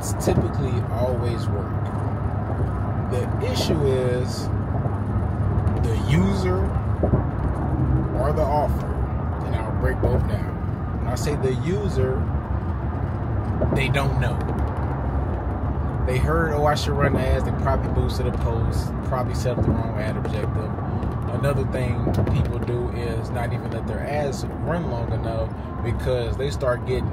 ads typically always work. The issue is the user or the offer. And I'll break both down. When I say the user, they don't know. They heard, oh, I should run the ads. They probably boosted a post, probably set up the wrong ad objective. Another thing people do is not even let their ads run long enough because they start getting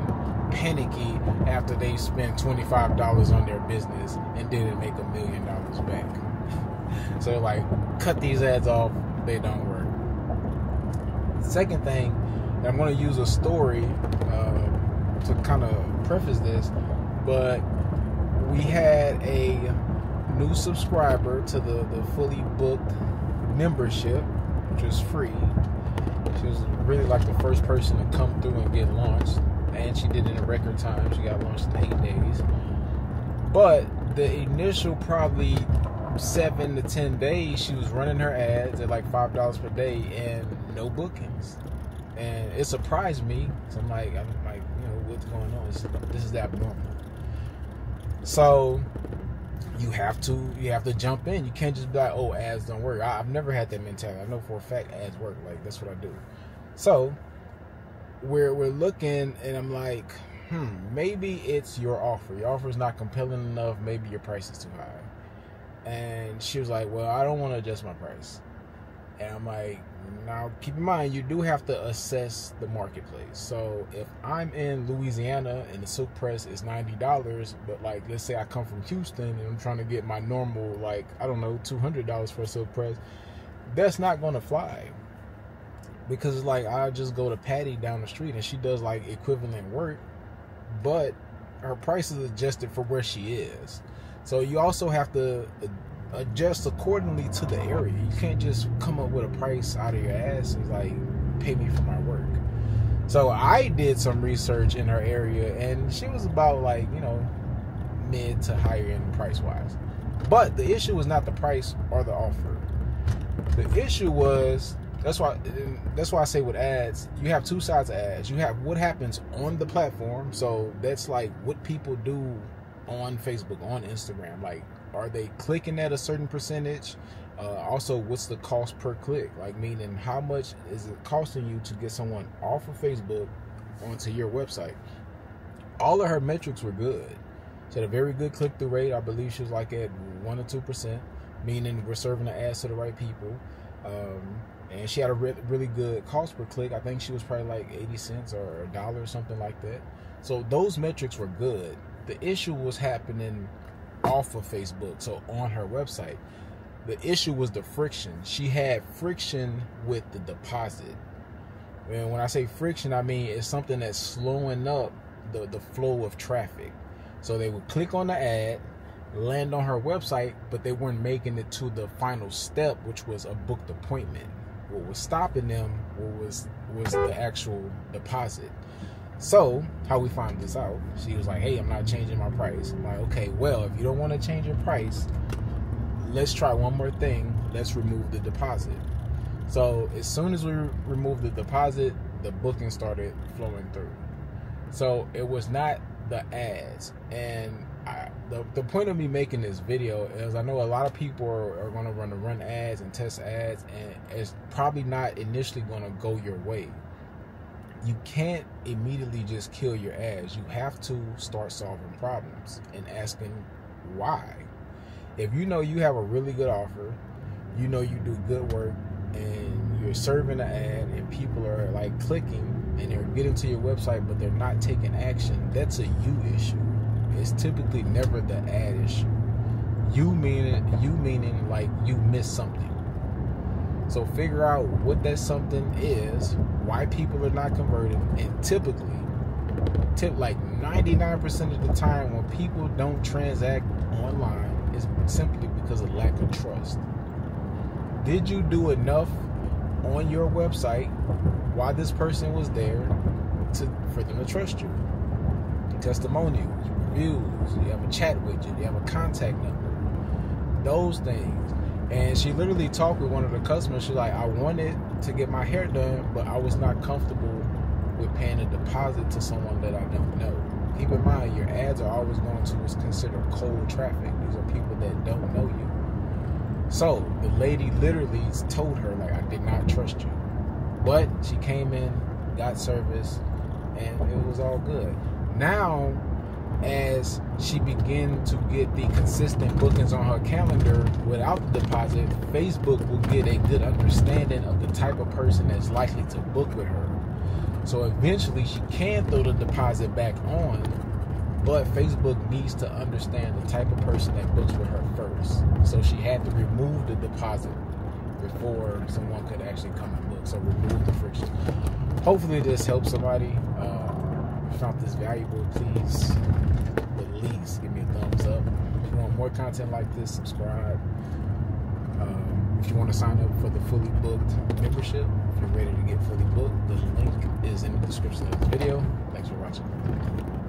panicky after they spent $25 on their business and didn't make a million dollars back. so, like, cut these ads off, they don't work. Second thing, I'm going to use a story uh, to kind of preface this, but we had a new subscriber to the, the fully booked membership, which was free. She was really like the first person to come through and get launched, and she did it in record time. She got launched in eight days. But the initial probably seven to ten days, she was running her ads at like five dollars per day and no bookings. And it surprised me. So I'm like, I'm like, you know, what's going on? This, this is abnormal. So you have to you have to jump in. You can't just be like, oh, ads don't work. I, have never had that mentality. I know for a fact ads work. Like that's what I do. So we're we're looking, and I'm like, hmm, maybe it's your offer. Your offer is not compelling enough. Maybe your price is too high. And she was like, well, I don't want to adjust my price. And I'm like, now keep in mind, you do have to assess the marketplace. So if I'm in Louisiana and the silk press is $90, but like, let's say I come from Houston and I'm trying to get my normal, like, I don't know, $200 for a silk press, that's not going to fly. Because like, I just go to Patty down the street and she does like equivalent work, but her price is adjusted for where she is. So you also have to adjust accordingly to the area. You can't just come up with a price out of your ass and like pay me for my work. So I did some research in her area and she was about like, you know, mid to higher end price wise. But the issue was not the price or the offer. The issue was that's why that's why I say with ads, you have two sides of ads. You have what happens on the platform. So that's like what people do on Facebook, on Instagram. Like are they clicking at a certain percentage? Uh, also, what's the cost per click? Like, meaning how much is it costing you to get someone off of Facebook onto your website? All of her metrics were good. She had a very good click through rate. I believe she was like at one or two percent, meaning we're serving the ads to the right people. Um, and she had a re- really good cost per click. I think she was probably like 80 cents or a dollar or something like that. So those metrics were good. The issue was happening off of Facebook, so on her website. The issue was the friction. She had friction with the deposit. And when I say friction, I mean it's something that's slowing up the, the flow of traffic. So they would click on the ad, land on her website, but they weren't making it to the final step, which was a booked appointment. What was stopping them was was the actual deposit. So, how we found this out, she was like, hey, I'm not changing my price. I'm like, okay, well, if you don't want to change your price, let's try one more thing. Let's remove the deposit. So, as soon as we removed the deposit, the booking started flowing through. So, it was not the ads. And The, the point of me making this video is I know a lot of people are, are going to run to run ads and test ads, and it's probably not initially going to go your way you can't immediately just kill your ads. You have to start solving problems and asking why. If you know you have a really good offer, you know you do good work, and you're serving an ad, and people are like clicking and they're getting to your website, but they're not taking action, that's a you issue. It's typically never the ad issue. You meaning you meaning like you missed something so figure out what that something is, why people are not converting, and typically, tip like 99% of the time when people don't transact online is simply because of lack of trust. Did you do enough on your website while this person was there to for them to trust you? Testimonials, reviews, you have a chat widget, you have a contact number. Those things and she literally talked with one of the customers. She's like, I wanted to get my hair done, but I was not comfortable with paying a deposit to someone that I don't know. Keep in mind your ads are always going to is considered cold traffic. These are people that don't know you. So the lady literally told her like I did not trust you. But she came in, got service, and it was all good. Now as she began to get the consistent bookings on her calendar without the deposit, Facebook will get a good understanding of the type of person that's likely to book with her. So eventually she can throw the deposit back on, but Facebook needs to understand the type of person that books with her first. So she had to remove the deposit before someone could actually come and book. So remove the friction. Hopefully this helps somebody. Uh, found this valuable, please at least give me a thumbs up. If you want more content like this, subscribe. Um, if you want to sign up for the fully booked membership, if you're ready to get fully booked, the link is in the description of this video. Thanks for watching.